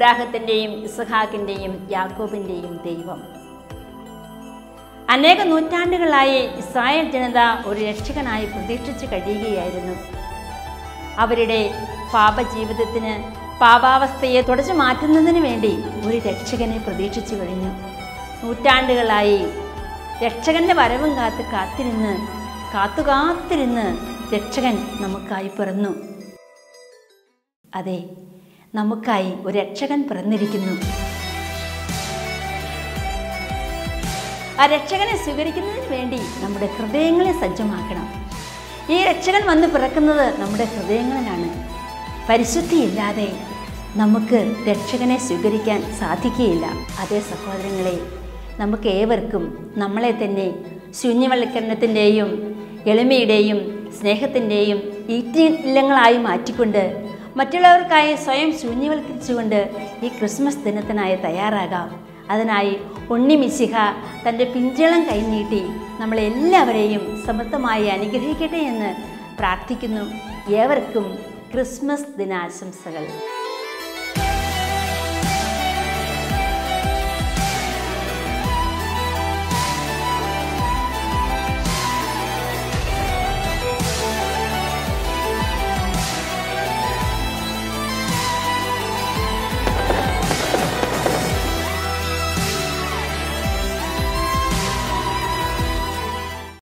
അബ്രാഹത്തിന്റെയും ഇസ്ഹാക്കിന്റെയും യാക്കോബിന്റെയും ദൈവം. അനേക നൂറ്റാണ്ടുകളായി ഇസ്രായേൽ ജനത ഒരു രക്ഷകനായി പ്രതീക്ഷിച്ചു കഴിയുകയായിരുന്നു. അവരുടെ പാപജീവിതത്തിന് പാപാവസ്ഥയെ തുടച്ചു മാറ്റുന്നതിന് വേണ്ടി ഒരു രക്ഷകനെ പ്രതീക്ഷിച്ചു കഴിഞ്ഞു. നൂറ്റാണ്ടുകളായി രക്ഷകന്റെ വരവും കാത്ത് കാത്തിരുന്ന് കാത്തു കാത്തിരുന്ന് രക്ഷകൻ നമുക്കായി പിറന്നു. അതെ നമുക്കായി ഒരു രക്ഷകൻ പിറന്നിരിക്കുന്നു. ആ രക്ഷകനെ സ്വീകരിക്കുന്നതിന് വേണ്ടി നമ്മുടെ ഹൃദയങ്ങളെ സജ്ജമാക്കണം. ഈ രക്ഷകൻ വന്ന് പിറക്കുന്നത് നമ്മുടെ ഹൃദയങ്ങളിലാണ്. പരിശുദ്ധിയില്ലാതെ നമുക്ക് രക്ഷകനെ സ്വീകരിക്കാൻ സാധിക്കുകയില്ല. അതേ സഹോദരങ്ങളെ നമുക്ക് ഏവർക്കും നമ്മളെ തന്നെ ശൂന്യവൽക്കരണത്തിന്റെയും എളിമയുടെയും സ്നേഹത്തിന്റെയും ഈറ്റില്ലങ്ങളായി മാറ്റിക്കൊണ്ട് മറ്റുള്ളവർക്കായി സ്വയം ശൂന്യവൽക്കരിച്ചുകൊണ്ട് ഈ ക്രിസ്മസ് ദിനത്തിനായി തയ്യാറാകാം. അതിനായി ഉണ്ണി മിശിഹ തന്റെ പിഞ്ചളം കൈനീട്ടി നമ്മളെല്ലാവരെയും സമൃദ്ധമായി അനുഗ്രഹിക്കട്ടെ എന്ന് പ്രാർത്ഥിക്കുന്നു. ഏവർക്കും ക്രിസ്മസ് ദിനാശംസകൾ.